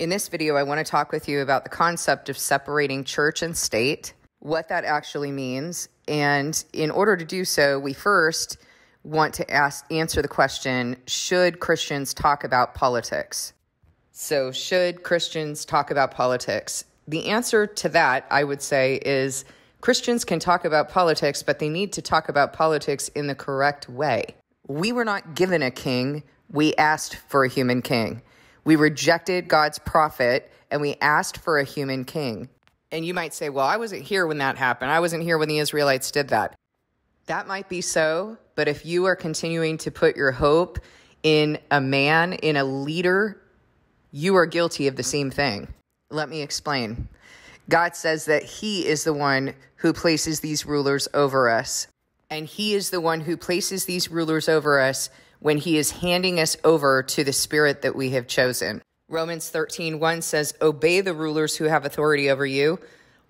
In this video, I want to talk with you about the concept of separating church and state, what that actually means. And in order to do so, we first want to ask, answer the question Should Christians talk about politics? So, should Christians talk about politics? The answer to that, I would say, is Christians can talk about politics, but they need to talk about politics in the correct way. We were not given a king, we asked for a human king. We rejected God's prophet and we asked for a human king. And you might say, well, I wasn't here when that happened. I wasn't here when the Israelites did that. That might be so, but if you are continuing to put your hope in a man, in a leader, you are guilty of the same thing. Let me explain. God says that He is the one who places these rulers over us. And He is the one who places these rulers over us when He is handing us over to the Spirit that we have chosen. Romans 13, 1 says, Obey the rulers who have authority over you.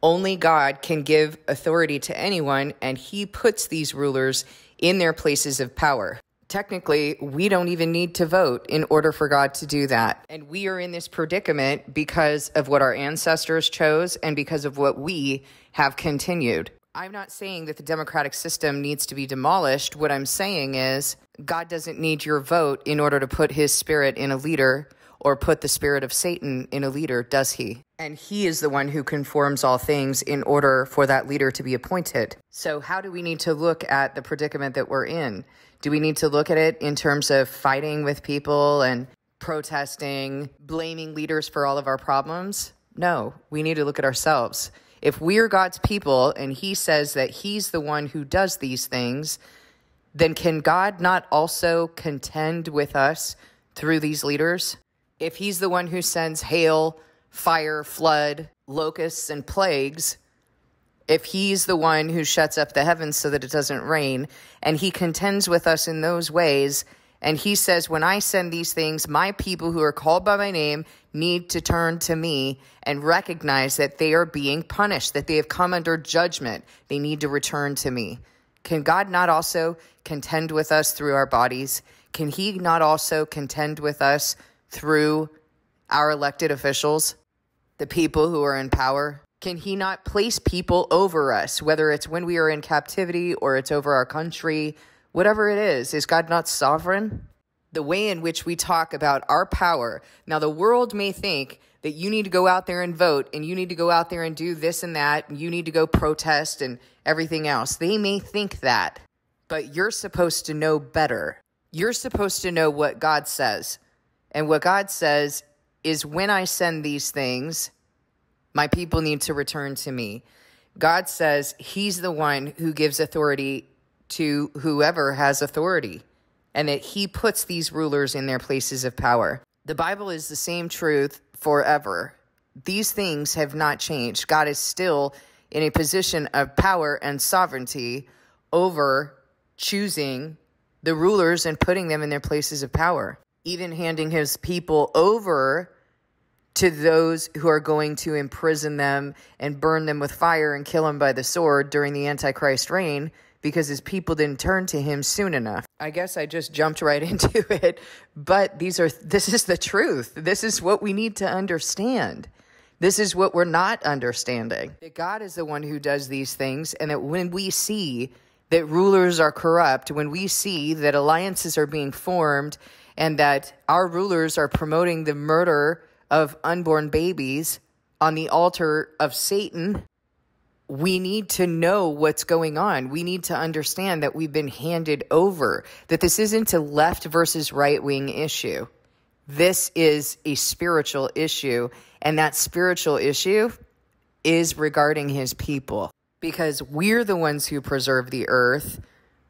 Only God can give authority to anyone, and He puts these rulers in their places of power technically, we don't even need to vote in order for God to do that. And we are in this predicament because of what our ancestors chose and because of what we have continued. I'm not saying that the democratic system needs to be demolished. What I'm saying is God doesn't need your vote in order to put his spirit in a leader or put the spirit of Satan in a leader, does he? And he is the one who conforms all things in order for that leader to be appointed. So, how do we need to look at the predicament that we're in? Do we need to look at it in terms of fighting with people and protesting, blaming leaders for all of our problems? No, we need to look at ourselves. If we're God's people and He says that He's the one who does these things, then can God not also contend with us through these leaders? If He's the one who sends hail, fire, flood, locusts, and plagues, if he's the one who shuts up the heavens so that it doesn't rain, and he contends with us in those ways, and he says, When I send these things, my people who are called by my name need to turn to me and recognize that they are being punished, that they have come under judgment. They need to return to me. Can God not also contend with us through our bodies? Can he not also contend with us through our elected officials, the people who are in power? Can he not place people over us, whether it's when we are in captivity or it's over our country, whatever it is? Is God not sovereign? The way in which we talk about our power. Now, the world may think that you need to go out there and vote and you need to go out there and do this and that and you need to go protest and everything else. They may think that, but you're supposed to know better. You're supposed to know what God says. And what God says is when I send these things, my people need to return to me. God says he's the one who gives authority to whoever has authority and that he puts these rulers in their places of power. The Bible is the same truth forever. These things have not changed. God is still in a position of power and sovereignty over choosing the rulers and putting them in their places of power even handing his people over to those who are going to imprison them and burn them with fire and kill them by the sword during the Antichrist reign because his people didn't turn to him soon enough. I guess I just jumped right into it, but these are this is the truth. This is what we need to understand. This is what we're not understanding. That God is the one who does these things and that when we see that rulers are corrupt, when we see that alliances are being formed and that our rulers are promoting the murder of unborn babies on the altar of Satan, we need to know what's going on. We need to understand that we've been handed over, that this isn't a left versus right wing issue. This is a spiritual issue, and that spiritual issue is regarding his people because we're the ones who preserve the earth.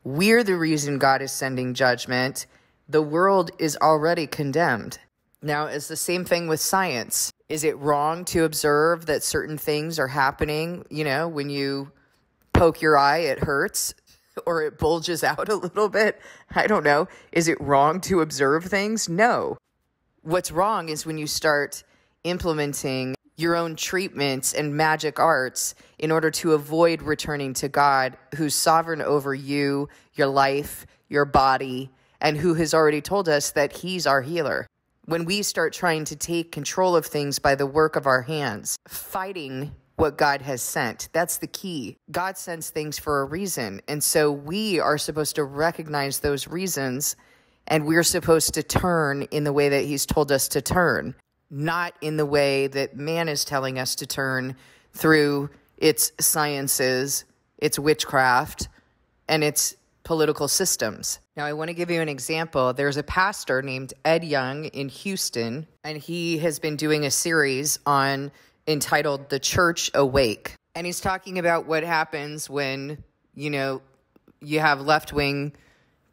We're the reason God is sending judgment the world is already condemned. Now, it's the same thing with science. Is it wrong to observe that certain things are happening? You know, when you poke your eye, it hurts or it bulges out a little bit. I don't know. Is it wrong to observe things? No. What's wrong is when you start implementing your own treatments and magic arts in order to avoid returning to God, who's sovereign over you, your life, your body, and who has already told us that he's our healer. When we start trying to take control of things by the work of our hands, fighting what God has sent. That's the key. God sends things for a reason. And so we are supposed to recognize those reasons and we're supposed to turn in the way that He's told us to turn, not in the way that man is telling us to turn through its sciences, its witchcraft, and its political systems. Now, I want to give you an example. There's a pastor named Ed Young in Houston, and he has been doing a series on entitled The Church Awake. And he's talking about what happens when, you know, you have left wing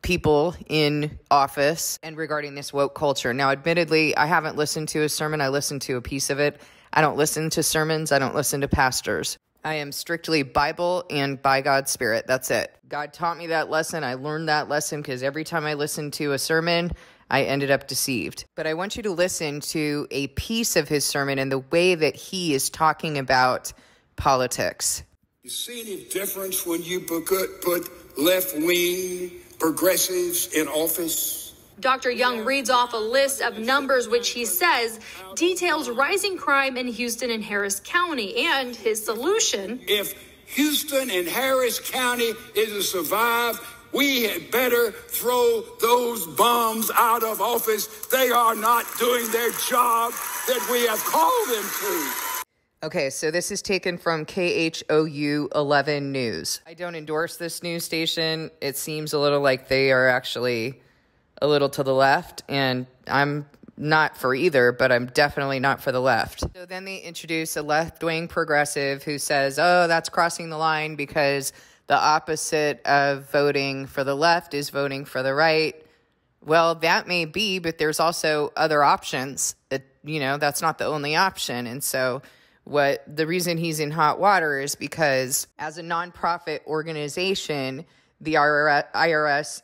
people in office and regarding this woke culture. Now, admittedly, I haven't listened to a sermon, I listened to a piece of it. I don't listen to sermons, I don't listen to pastors. I am strictly Bible and by God's Spirit. That's it. God taught me that lesson. I learned that lesson because every time I listened to a sermon, I ended up deceived. But I want you to listen to a piece of his sermon and the way that he is talking about politics. You see any difference when you put, left wing progressives in office? Dr. Young reads off a list of numbers which he says details rising crime in Houston and Harris County and his solution. If Houston and Harris County is to survive, we had better throw those bums out of office. They are not doing their job that we have called them to. Okay, so this is taken from KHOU 11 News. I don't endorse this news station. It seems a little like they are actually a little to the left, and I'm not for either, but I'm definitely not for the left. So then they introduce a left wing progressive who says, oh, that's crossing the line because the opposite of voting for the left is voting for the right. Well, that may be, but there's also other options. That, you know, that's not the only option. And so, what the reason he's in hot water is because as a nonprofit organization, the IRS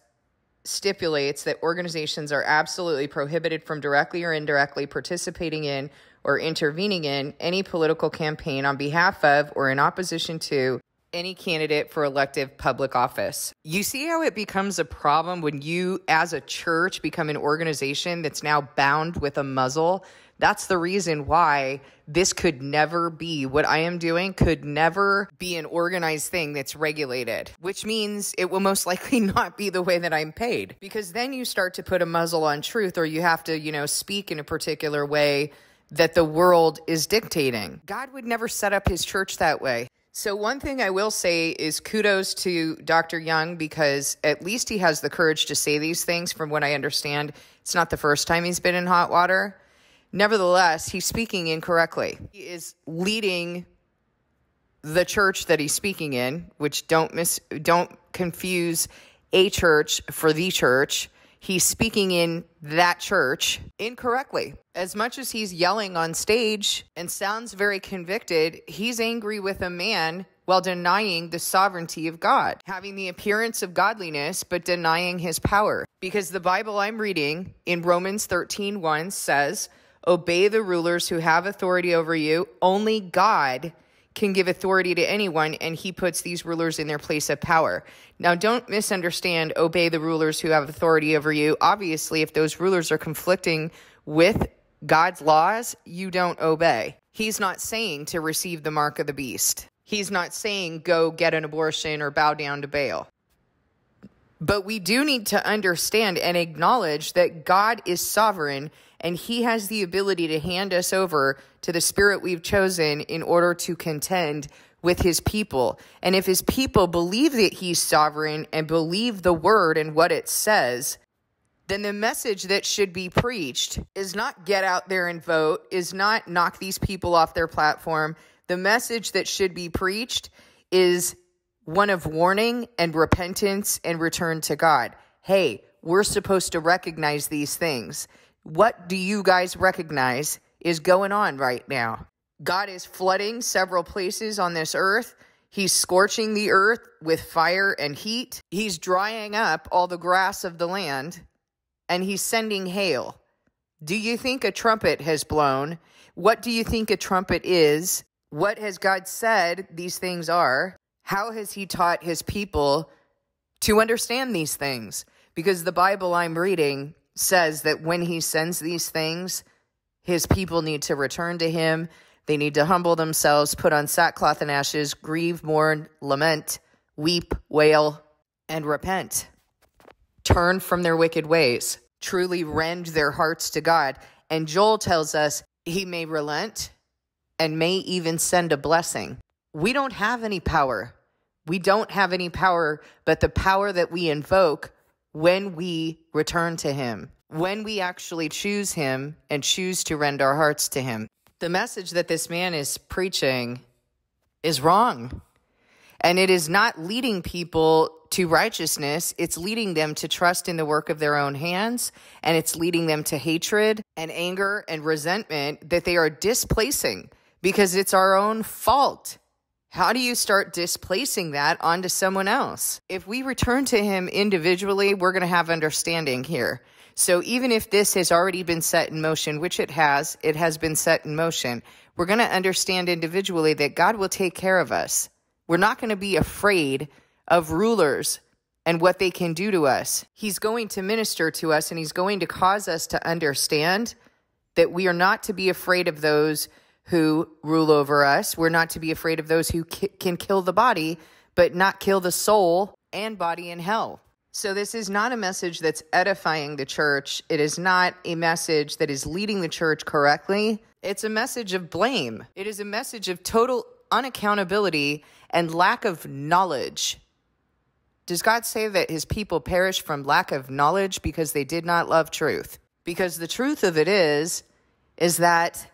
stipulates that organizations are absolutely prohibited from directly or indirectly participating in or intervening in any political campaign on behalf of or in opposition to any candidate for elective public office. You see how it becomes a problem when you, as a church, become an organization that's now bound with a muzzle. That's the reason why this could never be what I am doing, could never be an organized thing that's regulated, which means it will most likely not be the way that I'm paid. Because then you start to put a muzzle on truth, or you have to, you know, speak in a particular way that the world is dictating. God would never set up his church that way. So, one thing I will say is kudos to Dr. Young because at least he has the courage to say these things. From what I understand, it's not the first time he's been in hot water. Nevertheless, he's speaking incorrectly. He is leading the church that he's speaking in, which don't miss, don't confuse a church for the church he's speaking in that church incorrectly. As much as he's yelling on stage and sounds very convicted, he's angry with a man while denying the sovereignty of God, having the appearance of godliness but denying his power. Because the Bible I'm reading in Romans 13:1 says, "Obey the rulers who have authority over you. Only God can give authority to anyone, and he puts these rulers in their place of power. Now, don't misunderstand, obey the rulers who have authority over you. Obviously, if those rulers are conflicting with God's laws, you don't obey. He's not saying to receive the mark of the beast. He's not saying go get an abortion or bow down to Baal. But we do need to understand and acknowledge that God is sovereign and he has the ability to hand us over to the spirit we've chosen in order to contend with his people. And if his people believe that he's sovereign and believe the word and what it says, then the message that should be preached is not get out there and vote, is not knock these people off their platform. The message that should be preached is one of warning and repentance and return to God. Hey, we're supposed to recognize these things. What do you guys recognize is going on right now? God is flooding several places on this earth. He's scorching the earth with fire and heat. He's drying up all the grass of the land and he's sending hail. Do you think a trumpet has blown? What do you think a trumpet is? What has God said these things are? How has he taught his people to understand these things? Because the Bible I'm reading says that when he sends these things, his people need to return to him. They need to humble themselves, put on sackcloth and ashes, grieve, mourn, lament, weep, wail, and repent. Turn from their wicked ways, truly rend their hearts to God. And Joel tells us he may relent and may even send a blessing. We don't have any power. We don't have any power but the power that we invoke when we return to Him, when we actually choose Him and choose to rend our hearts to Him. The message that this man is preaching is wrong. And it is not leading people to righteousness, it's leading them to trust in the work of their own hands, and it's leading them to hatred and anger and resentment that they are displacing because it's our own fault. How do you start displacing that onto someone else? If we return to Him individually, we're going to have understanding here. So even if this has already been set in motion, which it has, it has been set in motion, we're going to understand individually that God will take care of us. We're not going to be afraid of rulers and what they can do to us. He's going to minister to us and he's going to cause us to understand that we are not to be afraid of those who rule over us. We're not to be afraid of those who ki- can kill the body, but not kill the soul and body in hell. So, this is not a message that's edifying the church. It is not a message that is leading the church correctly. It's a message of blame. It is a message of total unaccountability and lack of knowledge. Does God say that his people perish from lack of knowledge because they did not love truth? Because the truth of it is, is that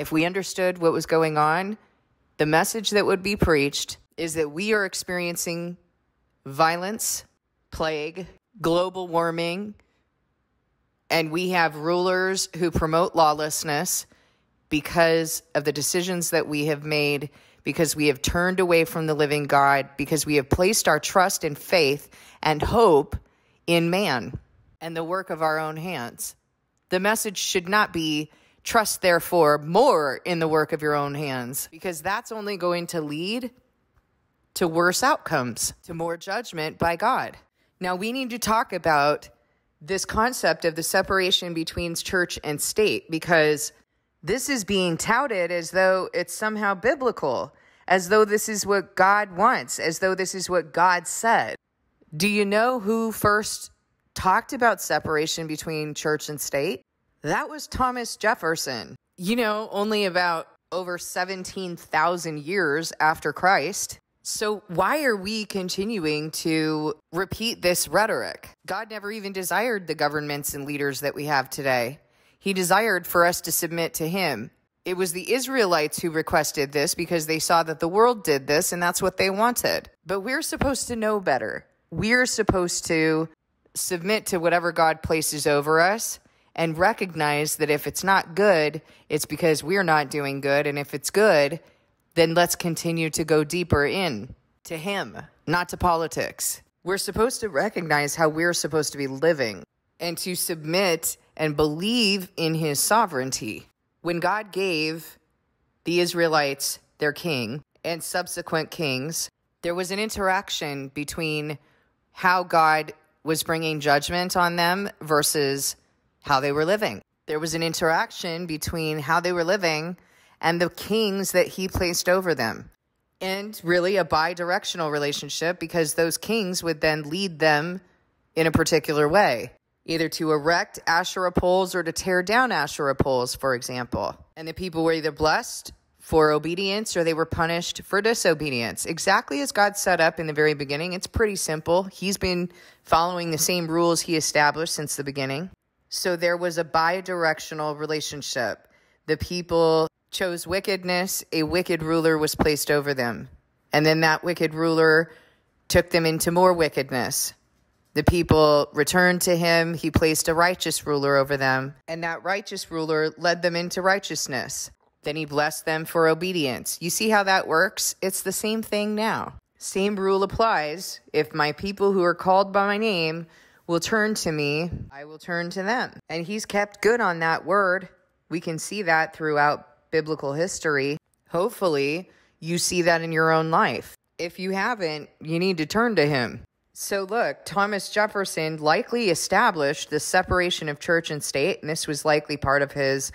if we understood what was going on, the message that would be preached is that we are experiencing violence, plague, global warming, and we have rulers who promote lawlessness because of the decisions that we have made because we have turned away from the living God, because we have placed our trust and faith and hope in man and the work of our own hands. The message should not be trust, therefore, more in the work of your own hands, because that's only going to lead to worse outcomes, to more judgment by God. Now, we need to talk about this concept of the separation between church and state because this is being touted as though it's somehow biblical, as though this is what God wants, as though this is what God said. Do you know who first talked about separation between church and state? That was Thomas Jefferson. You know, only about over 17,000 years after Christ. So, why are we continuing to repeat this rhetoric? God never even desired the governments and leaders that we have today. He desired for us to submit to him. It was the Israelites who requested this because they saw that the world did this and that's what they wanted. But we're supposed to know better. We're supposed to submit to whatever God places over us and recognize that if it's not good, it's because we're not doing good. And if it's good, then let's continue to go deeper in to Him, not to politics. We're supposed to recognize how we're supposed to be living and to submit and believe in his sovereignty. When God gave the Israelites their king and subsequent kings, there was an interaction between how God was bringing judgment on them versus how they were living. There was an interaction between how they were living and the kings that he placed over them. And really a bi directional relationship because those kings would then lead them in a particular way either to erect Asherah poles or to tear down Asherah poles, for example. And the people were either blessed for obedience or they were punished for disobedience. Exactly as God set up in the very beginning. It's pretty simple. He's been following the same rules he established since the beginning. So there was a bi directional relationship. The people chose wickedness, a wicked ruler was placed over them. And then that wicked ruler took them into more wickedness. The people returned to him. He placed a righteous ruler over them, and that righteous ruler led them into righteousness. Then he blessed them for obedience. You see how that works? It's the same thing now. Same rule applies. If my people who are called by my name will turn to me, I will turn to them. And he's kept good on that word. We can see that throughout biblical history. Hopefully, you see that in your own life. If you haven't, you need to turn to him. So, look, Thomas Jefferson likely established the separation of church and state, and this was likely part of his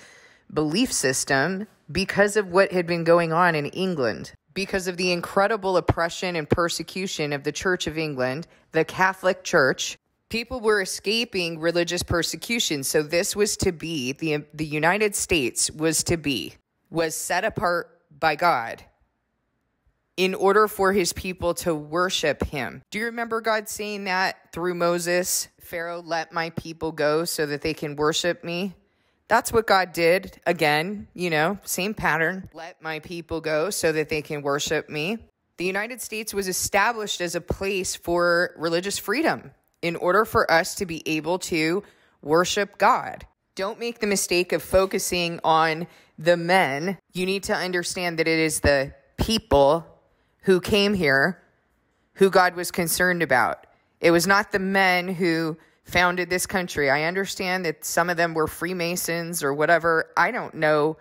belief system because of what had been going on in England. Because of the incredible oppression and persecution of the Church of England, the Catholic Church, people were escaping religious persecution. So, this was to be, the, the United States was to be, was set apart by God in order for his people to worship him. Do you remember God saying that through Moses? Pharaoh, let my people go so that they can worship me. That's what God did. Again, you know, same pattern. Let my people go so that they can worship me. The United States was established as a place for religious freedom in order for us to be able to worship God. Don't make the mistake of focusing on the men. You need to understand that it is the people who came here who God was concerned about. It was not the men who founded this country. I understand that some of them were Freemasons or whatever. I don't know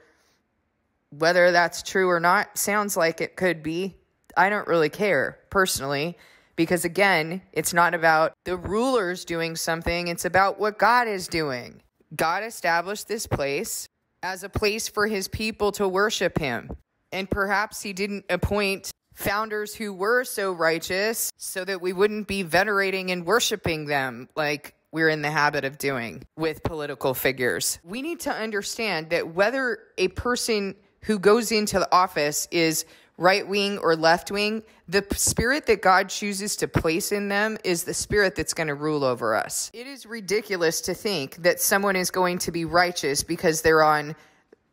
whether that's true or not. Sounds like it could be. I don't really care personally because, again, it's not about the rulers doing something, it's about what God is doing. God established this place as a place for his people to worship him. And perhaps he didn't appoint founders who were so righteous so that we wouldn't be venerating and worshiping them like we're in the habit of doing with political figures. We need to understand that whether a person who goes into the office is right wing or left wing, the spirit that God chooses to place in them is the spirit that's going to rule over us. It is ridiculous to think that someone is going to be righteous because they're on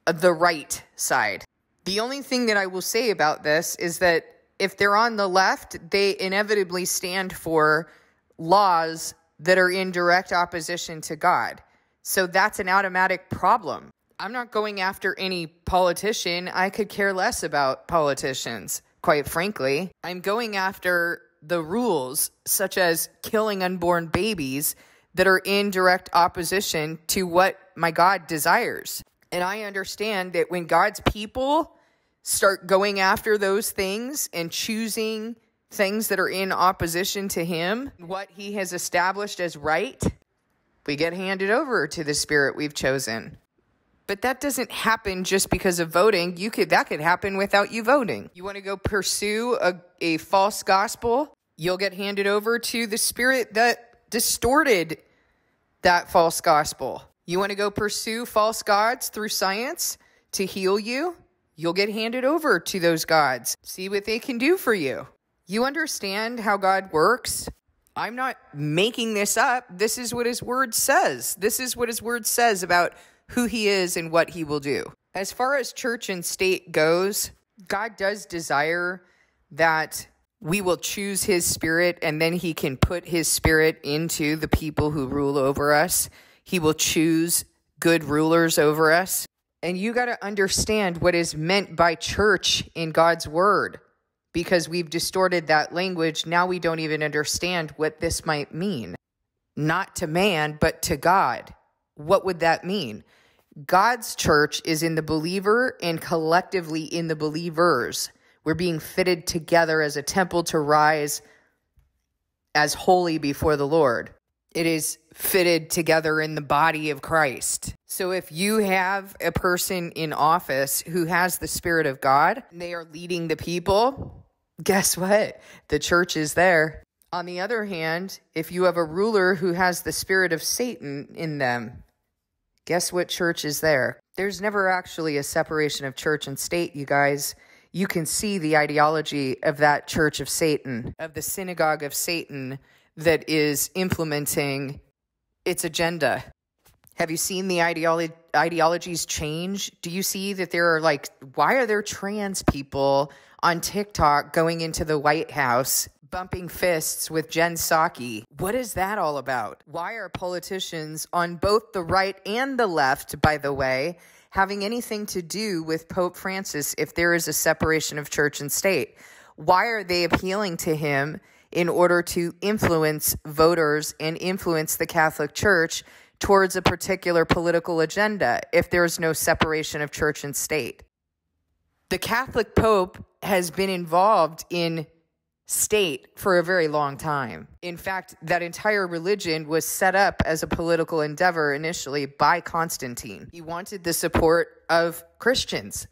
uh, the right side. The only thing that I will say about this is that if they're on the left, they inevitably stand for laws that are in direct opposition to God. So that's an automatic problem. I'm not going after any politician. I could care less about politicians, quite frankly. I'm going after the rules, such as killing unborn babies, that are in direct opposition to what my God desires. And I understand that when God's people start going after those things and choosing things that are in opposition to Him, what He has established as right, we get handed over to the spirit we've chosen. But that doesn't happen just because of voting. You could that could happen without you voting. You want to go pursue a, a false gospel, you'll get handed over to the spirit that distorted that false gospel. You want to go pursue false gods through science to heal you? You'll get handed over to those gods. See what they can do for you. You understand how God works? I'm not making this up. This is what his word says. This is what his word says about who he is and what he will do. As far as church and state goes, God does desire that we will choose his spirit and then he can put his spirit into the people who rule over us. He will choose good rulers over us. And you got to understand what is meant by church in God's word because we've distorted that language. Now we don't even understand what this might mean. Not to man, but to God. What would that mean? God's church is in the believer and collectively in the believers. We're being fitted together as a temple to rise as holy before the Lord. It is fitted together in the body of Christ. So if you have a person in office who has the Spirit of God, and they are leading the people, guess what? The church is there. On the other hand, if you have a ruler who has the spirit of Satan in them, guess what church is there? There's never actually a separation of church and state, you guys. You can see the ideology of that church of Satan, of the synagogue of Satan that is implementing its agenda. Have you seen the ideolo- ideologies change? Do you see that there are like, why are there trans people on TikTok going into the White House bumping fists with Jen Psaki? What is that all about? Why are politicians on both the right and the left, by the way, having anything to do with Pope Francis if there is a separation of church and state? Why are they appealing to him in order to influence voters and influence the Catholic Church towards a particular political agenda if there's no separation of church and state. The Catholic Pope has been involved in state for a very long time. In fact, that entire religion was set up as a political endeavor initially by Constantine. He wanted the support of Christians.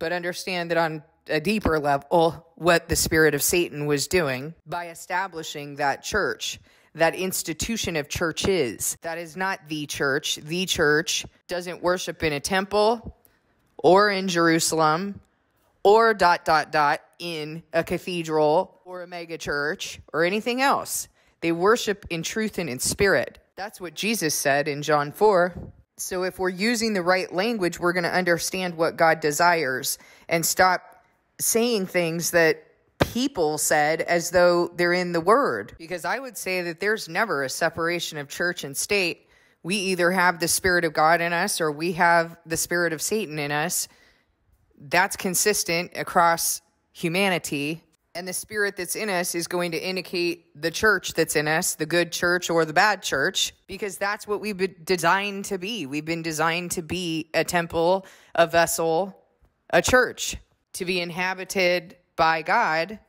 But understand that on a deeper level, what the spirit of Satan was doing by establishing that church that institution of church is. That is not the church. The church doesn't worship in a temple or in Jerusalem or dot dot dot in a cathedral or a mega church or anything else. They worship in truth and in spirit. That's what Jesus said in John 4. So if we're using the right language, we're going to understand what God desires and stop saying things that people said as though they're in the word. Because I would say that there's never a separation of church and state. We either have the Spirit of God in us or we have the Spirit of Satan in us. That's consistent across humanity. And the spirit that's in us is going to indicate the church that's in us, the good church or the bad church, because that's what we've been designed to be. We've been designed to be a temple, a vessel, a church, to be inhabited by God.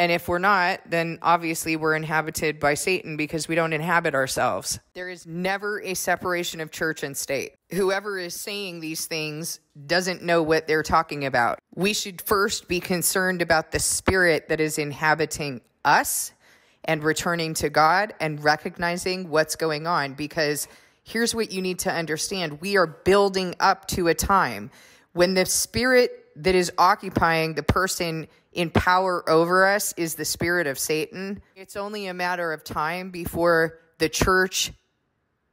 And if we're not, then obviously we're inhabited by Satan because we don't inhabit ourselves. There is never a separation of church and state. Whoever is saying these things doesn't know what they're talking about. We should first be concerned about the spirit that is inhabiting us and returning to God and recognizing what's going on because here's what you need to understand we are building up to a time when the spirit that is occupying the person in power over us is the spirit of Satan. It's only a matter of time before the church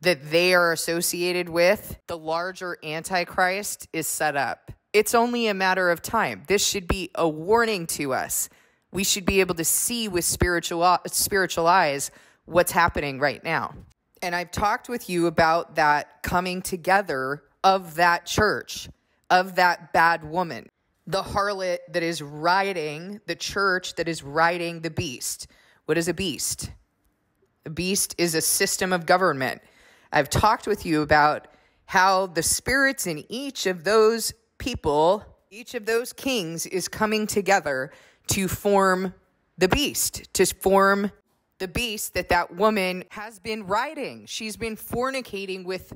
that they are associated with, the larger Antichrist, is set up. It's only a matter of time. This should be a warning to us. We should be able to see with spiritual, spiritual eyes what's happening right now. And I've talked with you about that coming together of that church, of that bad woman the harlot that is riding the church that is riding the beast. What is a beast? A beast is a system of government. I've talked with you about how the spirits in each of those people, each of those kings, is coming together to form the beast, to form the beast that that woman has been riding. She's been fornicating with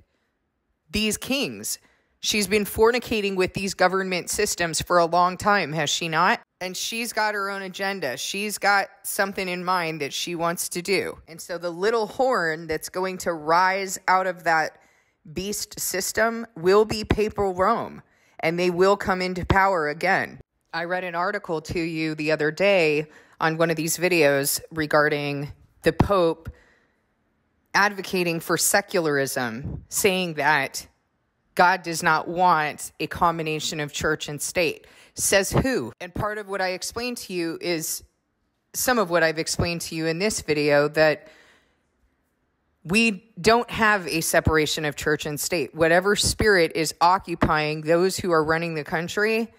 these kings. She's been fornicating with these government systems for a long time, has she not? And she's got her own agenda. She's got something in mind that she wants to do. And so the little horn that's going to rise out of that beast system will be papal Rome, and they will come into power again. I read an article to you the other day on one of these videos regarding the Pope advocating for secularism, saying that God does not want a combination of church and state. Says who? And part of what I explained to you is some of what I've explained to you in this video that we don't have a separation of church and state. Whatever spirit is occupying those who are running the country,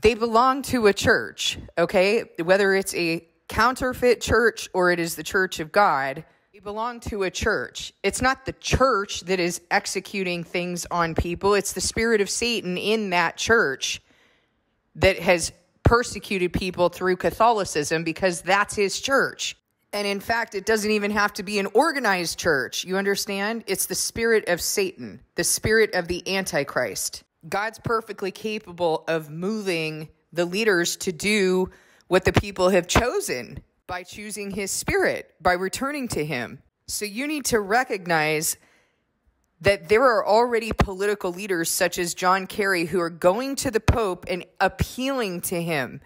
they belong to a church, okay? Whether it's a counterfeit church or it is the church of God belong to a church. It's not the church that is executing things on people, it's the spirit of Satan in that church that has persecuted people through Catholicism because that's his church. And in fact, it doesn't even have to be an organized church. You understand? It's the spirit of Satan, the spirit of the Antichrist. God's perfectly capable of moving the leaders to do what the people have chosen by choosing his spirit, by returning to him. So you need to recognize that there are already political leaders such as John Kerry who are going to the Pope and appealing to him,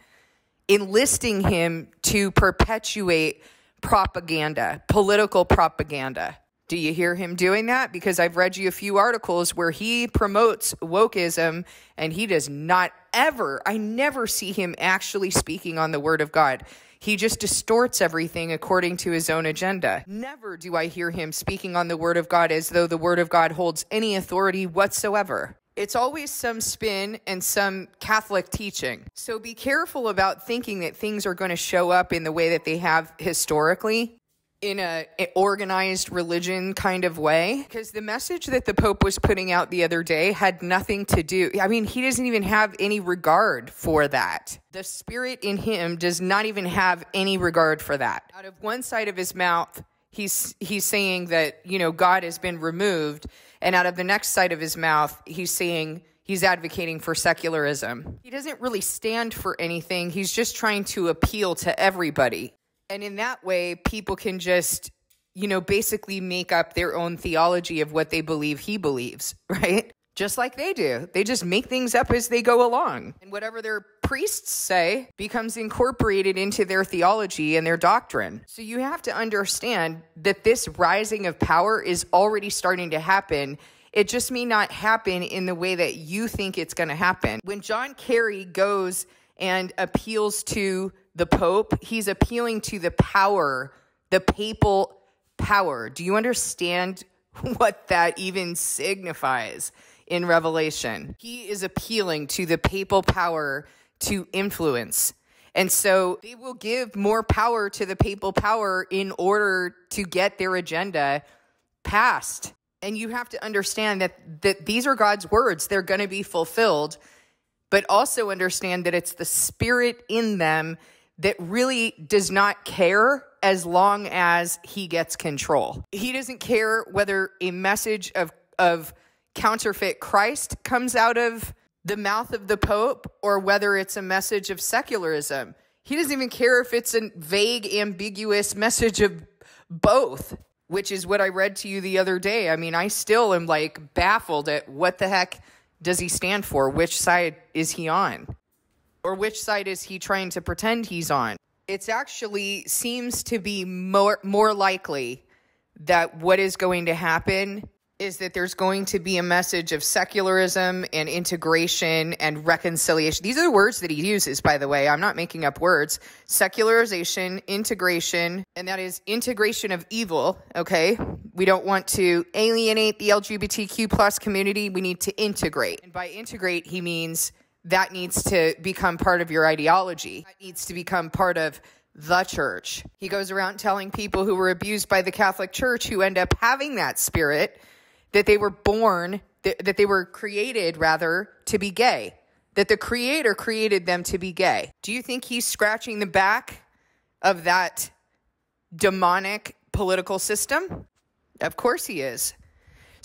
enlisting him to perpetuate propaganda, political propaganda. Do you hear him doing that? Because I've read you a few articles where he promotes wokeism and he does not ever, I never see him actually speaking on the word of God. He just distorts everything according to his own agenda. Never do I hear him speaking on the Word of God as though the Word of God holds any authority whatsoever. It's always some spin and some Catholic teaching. So be careful about thinking that things are going to show up in the way that they have historically. In a, a organized religion kind of way. Because the message that the pope was putting out the other day had nothing to do i mean he doesn't even have any regard for that. The spirit in him does not even have any regard for that. Out of one side of his mouth he's he's saying that you know god has been removed and out of the next side of his mouth he's saying he's advocating for secularism. He doesn't really stand for anything. He's just trying to appeal to everybody and in that way, people can just, you know, basically make up their own theology of what they believe he believes, right? Just like they do. They just make things up as they go along. And whatever their priests say becomes incorporated into their theology and their doctrine. So you have to understand that this rising of power is already starting to happen. It just may not happen in the way that you think it's going to happen. When John Kerry goes and appeals to the Pope, he's appealing to the power, the papal power. Do you understand what that even signifies in Revelation? He is appealing to the papal power to influence. And so they will give more power to the papal power in order to get their agenda passed. And you have to understand that, that these are God's words. They're going to be fulfilled, but also understand that it's the spirit in them that really does not care as long as he gets control. He doesn't care whether a message of, of counterfeit Christ comes out of the mouth of the Pope or whether it's a message of secularism. He doesn't even care if it's a vague, ambiguous message of both, which is what I read to you the other day. I mean, I still am like baffled at what the heck does he stand for? Which side is he on? Or which side is he trying to pretend he's on? It's actually seems to be more more likely that what is going to happen is that there's going to be a message of secularism and integration and reconciliation. These are the words that he uses, by the way. I'm not making up words. Secularization, integration, and that is integration of evil. Okay. We don't want to alienate the LGBTQ plus community. We need to integrate. And by integrate, he means that needs to become part of your ideology. That needs to become part of the church. He goes around telling people who were abused by the Catholic Church who end up having that spirit that they were born, that, that they were created rather to be gay, that the Creator created them to be gay. Do you think he's scratching the back of that demonic political system? Of course he is.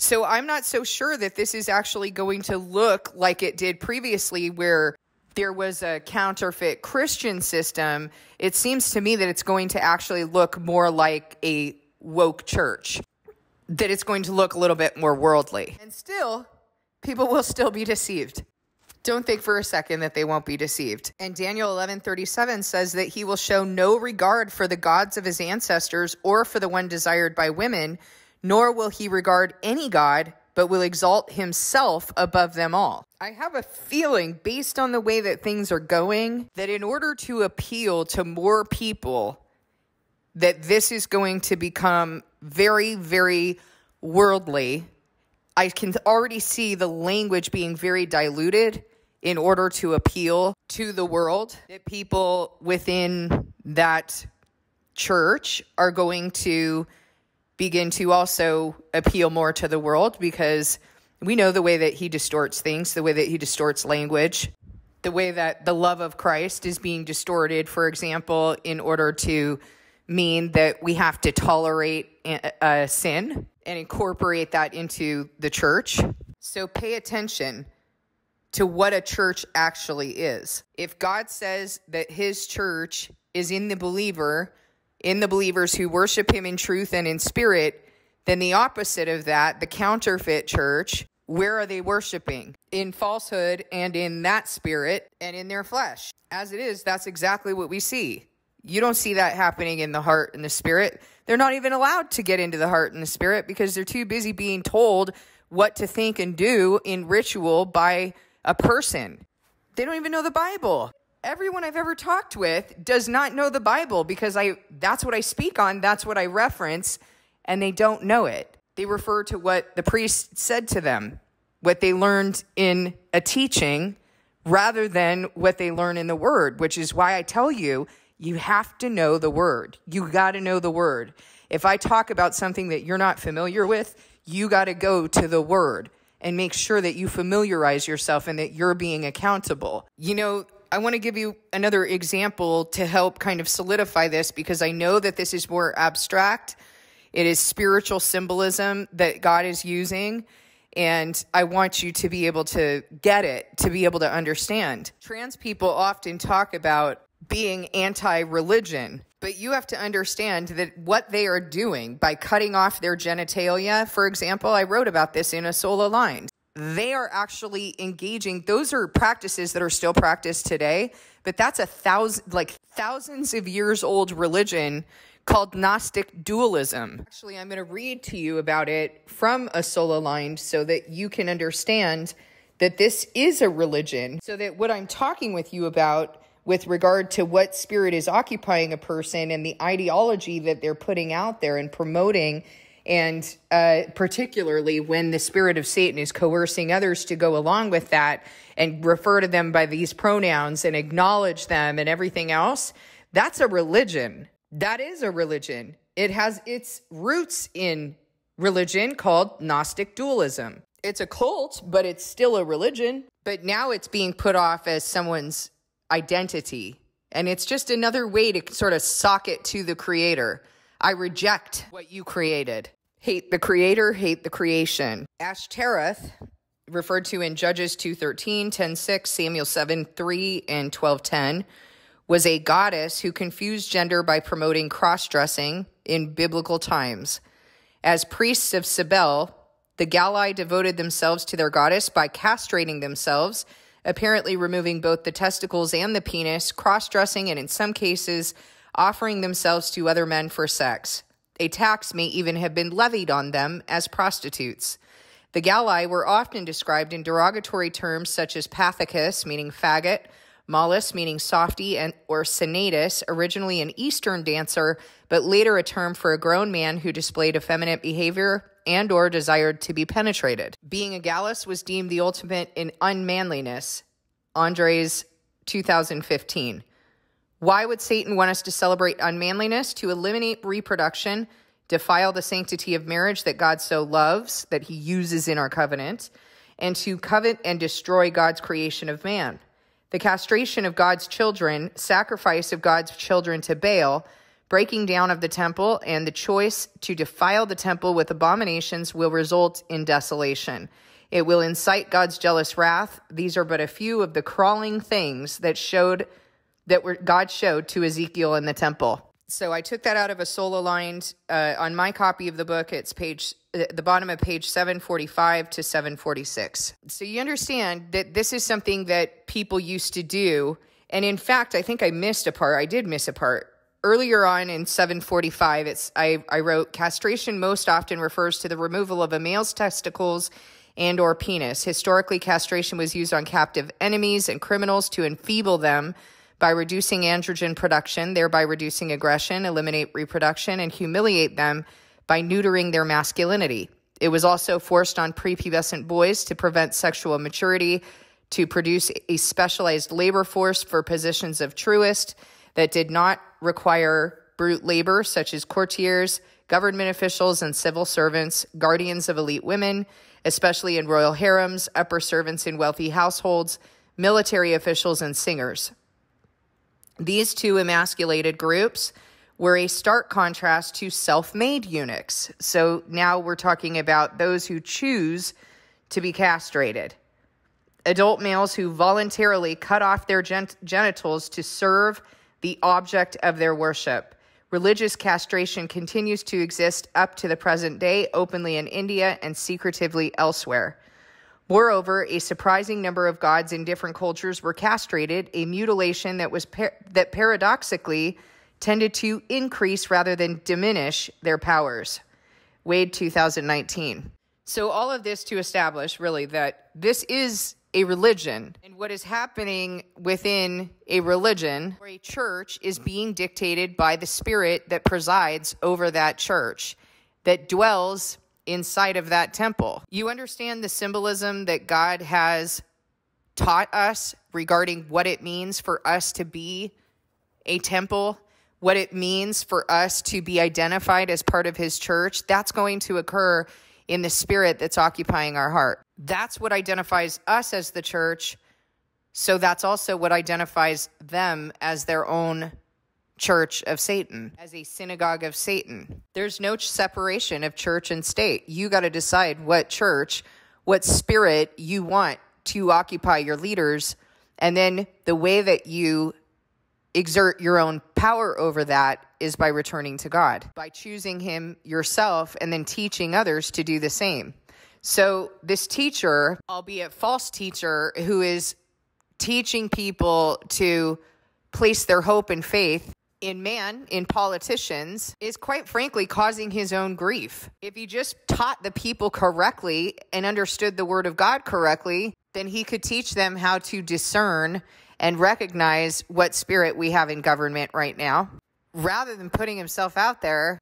So I'm not so sure that this is actually going to look like it did previously, where there was a counterfeit Christian system. It seems to me that it's going to actually look more like a woke church, that it's going to look a little bit more worldly. And still, people will still be deceived. Don't think for a second that they won't be deceived. And Daniel 11:37 says that he will show no regard for the gods of his ancestors or for the one desired by women, nor will he regard any God, but will exalt himself above them all. I have a feeling, based on the way that things are going, that in order to appeal to more people, that this is going to become very, very worldly. I can already see the language being very diluted in order to appeal to the world. That people within that church are going to begin to also appeal more to the world because we know the way that he distorts things, the way that he distorts language, the way that the love of Christ is being distorted, for example, in order to mean that we have to tolerate sin and incorporate that into the church. So pay attention to what a church actually is. If God says that his church is in the believer, in the believers who worship him in truth and in spirit, then the opposite of that, the counterfeit church, where are they worshiping? In falsehood and in that spirit and in their flesh. As it is, that's exactly what we see. You don't see that happening in the heart and the spirit. They're not even allowed to get into the heart and the spirit because they're too busy being told what to think and do in ritual by a person. They don't even know the Bible everyone I've ever talked with does not know the Bible because I that's what I speak on, that's what I reference, and they don't know it. They refer to what the priest said to them, what they learned in a teaching rather than what they learn in the word, which is why I tell you you have to know the word. You got to know the word. If I talk about something that you're not familiar with, you got to go to the word and make sure that you familiarize yourself and that you're being accountable. You know, I want to give you another example to help kind of solidify this because I know that this is more abstract. It is spiritual symbolism that God is using. And I want you to be able to get it, to be able to understand. Trans people often talk about being anti religion, but you have to understand that what they are doing by cutting off their genitalia, for example, I wrote about this in A Soul Aligned. They are actually engaging, those are practices that are still practiced today, but that's a thousand, like thousands of years old religion called Gnostic dualism. Actually, I'm going to read to you about it from A Soul Aligned so that you can understand that this is a religion. So that what I'm talking with you about with regard to what spirit is occupying a person and the ideology that they're putting out there and promoting and uh, particularly when the spirit of Satan is coercing others to go along with that and refer to them by these pronouns and acknowledge them and everything else, that's a religion. That is a religion. It has its roots in religion called Gnostic dualism. It's a cult, but it's still a religion. But now it's being put off as someone's identity. And it's just another way to sort of sock it to the creator. I reject what you created. Hate the creator, hate the creation. Ashtoreth, referred to in Judges 2.13, 10.6, Samuel 7.3, and 12.10, was a goddess who confused gender by promoting cross dressing in biblical times. As priests of Cybele, the Galli devoted themselves to their goddess by castrating themselves, apparently removing both the testicles and the penis, cross dressing, and in some cases, offering themselves to other men for sex. A tax may even have been levied on them as prostitutes. The Galli were often described in derogatory terms such as pathicus, meaning faggot, mollis, meaning softy, and or cinaedus, originally an Eastern dancer, but later a term for a grown man who displayed effeminate behavior and or desired to be penetrated. Being a gallus was deemed the ultimate in unmanliness. Andres 2015. Why would Satan want us to celebrate unmanliness? To eliminate reproduction, defile the sanctity of marriage that God so loves, that he uses in our covenant, and to covet and destroy God's creation of man the castration of God's children, sacrifice of God's children to Baal, breaking down of the temple, and the choice to defile the temple with abominations will result in desolation. It will incite God's jealous wrath. These are but a few of the crawling things that showed that were God showed to Ezekiel in the temple. So I took that out of a soul aligned uh, on my copy of the book. It's page the bottom of page 745 to 746. So you understand that this is something that people used to do. And in fact, I think I missed a part. I did miss a part. Earlier on in 745, it's I, I wrote castration most often refers to the removal of a male's testicles and or penis. Historically, castration was used on captive enemies and criminals to enfeeble them by reducing androgen production, thereby reducing aggression, eliminate reproduction, and humiliate them by neutering their masculinity. It was also forced on prepubescent boys to prevent sexual maturity, to produce a specialized labor force for positions of truest that did not require brute labor, such as courtiers, government officials, and civil servants, guardians of elite women, especially in royal harems, upper servants in wealthy households, military officials, and singers. These two emasculated groups were a stark contrast to self made eunuchs. So now we're talking about those who choose to be castrated. Adult males who voluntarily cut off their gen- genitals to serve the object of their worship. Religious castration continues to exist up to the present day, openly in India and secretively elsewhere. Moreover, a surprising number of gods in different cultures were castrated, a mutilation that was par- that paradoxically tended to increase rather than diminish their powers. Wade 2019. So, all of this to establish really that this is a religion. And what is happening within a religion or a church is being dictated by the spirit that presides over that church, that dwells inside of that temple. You understand the symbolism that God has taught us regarding what it means for us to be a temple what it means for us to be identified as part of his church, that's going to occur in the spirit that's occupying our heart. That's what identifies us as the church. So that's also what identifies them as their own church of Satan, as a synagogue of Satan. There's no separation of church and state. You got to decide what church, what spirit you want to occupy your leaders. And then the way that you exert your own power over that is by returning to God, by choosing Him yourself and then teaching others to do the same. So, this teacher, albeit false teacher, who is teaching people to place their hope and faith in man, in politicians, is quite frankly causing his own grief. If he just taught the people correctly and understood the word of God correctly, then he could teach them how to discern and recognize what spirit we have in government right now. Rather than putting himself out there,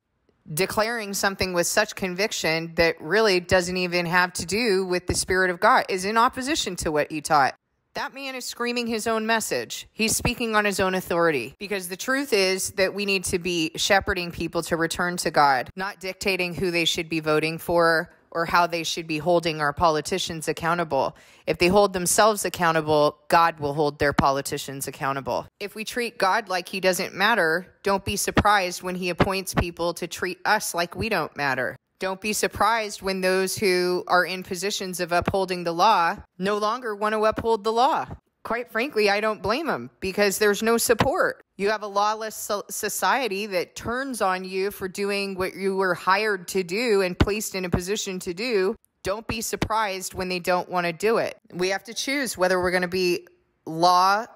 declaring something with such conviction that really doesn't even have to do with the Spirit of God, is in opposition to what he taught. That man is screaming his own message. He's speaking on his own authority because the truth is that we need to be shepherding people to return to God, not dictating who they should be voting for or how they should be holding our politicians accountable. If they hold themselves accountable, God will hold their politicians accountable. If we treat God like he doesn't matter, don't be surprised when he appoints people to treat us like we don't matter. Don't be surprised when those who are in positions of upholding the law no longer want to uphold the law. Quite frankly, I don't blame them because there's no support. You have a lawless society that turns on you for doing what you were hired to do and placed in a position to do. Don't be surprised when they don't want to do it. We have to choose whether we're going to be law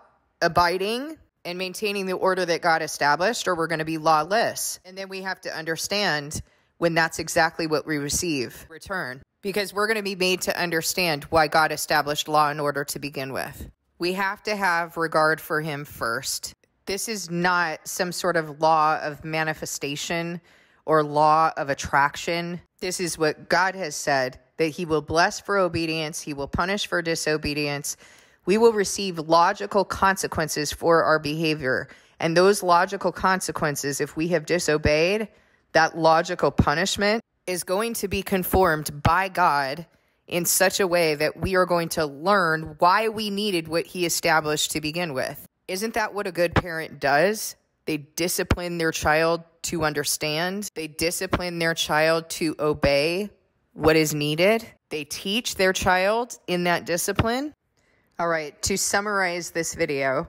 abiding and maintaining the order that God established or we're going to be lawless. And then we have to understand when that's exactly what we receive return because we're going to be made to understand why God established law and order to begin with. We have to have regard for him first. This is not some sort of law of manifestation or law of attraction. This is what God has said that he will bless for obedience, he will punish for disobedience. We will receive logical consequences for our behavior. And those logical consequences, if we have disobeyed, that logical punishment is going to be conformed by God in such a way that we are going to learn why we needed what He established to begin with. Isn't that what a good parent does? They discipline their child to understand, they discipline their child to obey what is needed, they teach their child in that discipline. All right, to summarize this video,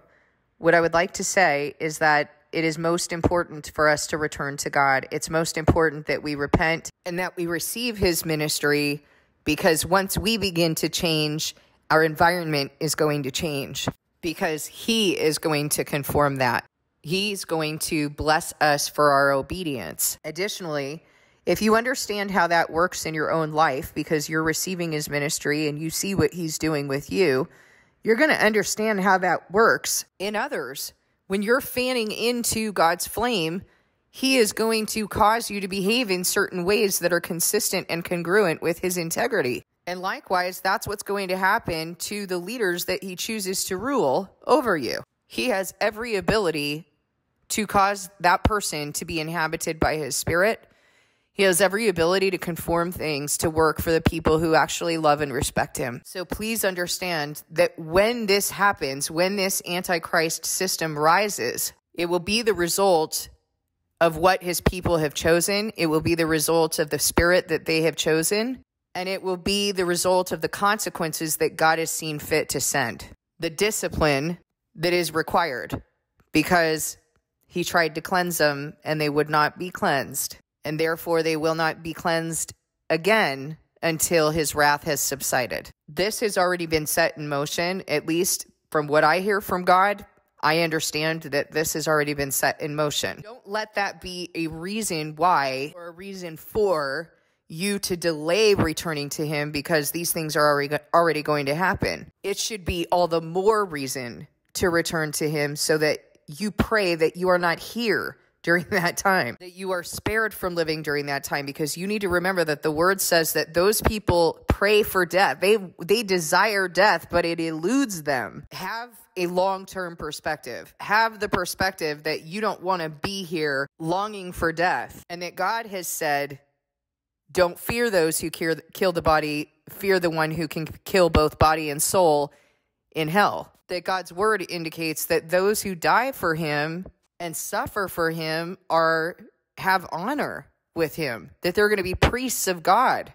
what I would like to say is that it is most important for us to return to God. It's most important that we repent and that we receive His ministry because once we begin to change, our environment is going to change because He is going to conform that. He's going to bless us for our obedience. Additionally, if you understand how that works in your own life because you're receiving His ministry and you see what He's doing with you, you're going to understand how that works in others when you're fanning into God's flame, He is going to cause you to behave in certain ways that are consistent and congruent with His integrity. And likewise, that's what's going to happen to the leaders that He chooses to rule over you. He has every ability to cause that person to be inhabited by His Spirit he has every ability to conform things to work for the people who actually love and respect him. So please understand that when this happens, when this antichrist system rises, it will be the result of what his people have chosen. It will be the result of the spirit that they have chosen. And it will be the result of the consequences that God has seen fit to send. The discipline that is required because he tried to cleanse them and they would not be cleansed and therefore they will not be cleansed again until his wrath has subsided. This has already been set in motion, at least from what I hear from God. I understand that this has already been set in motion. Don't let that be a reason why or a reason for you to delay returning to him because these things are already already going to happen. It should be all the more reason to return to him so that you pray that you are not here during that time, that you are spared from living during that time because you need to remember that the word says that those people pray for death. They they desire death, but it eludes them. Have a long-term perspective. Have the perspective that you don't want to be here longing for death and that God has said don't fear those who kill the body, fear the one who can kill both body and soul in hell. That God's word indicates that those who die for him and suffer for him are have honor with him, that they're going to be priests of God.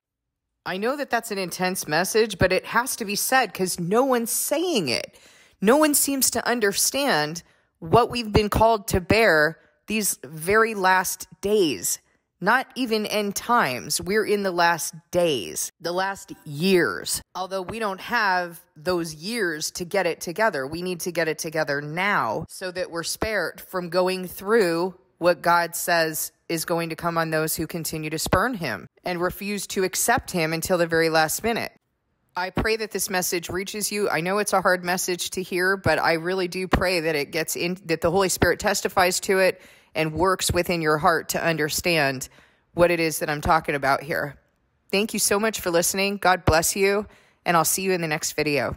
I know that that's an intense message, but it has to be said because no one's saying it. No one seems to understand what we've been called to bear these very last days not even end times. We're in the last days, the last years. Although we don't have those years to get it together, we need to get it together now so that we're spared from going through what God says is going to come on those who continue to spurn him and refuse to accept him until the very last minute. I pray that this message reaches you. I know it's a hard message to hear, but I really do pray that it gets in, that the Holy Spirit testifies to it and works within your heart to understand what it is that I'm talking about here. Thank you so much for listening. God bless you, and I'll see you in the next video.